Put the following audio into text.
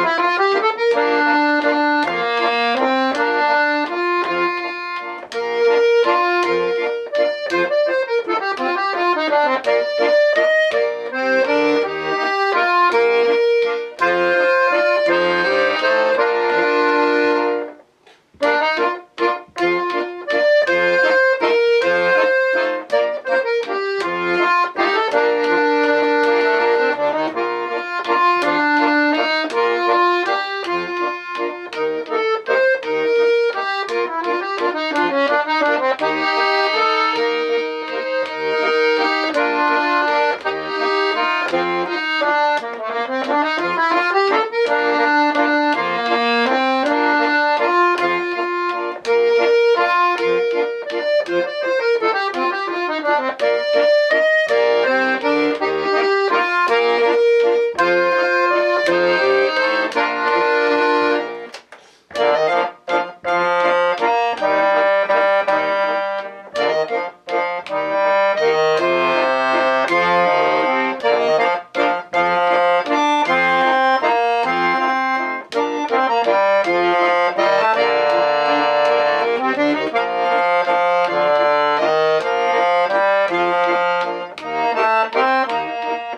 Música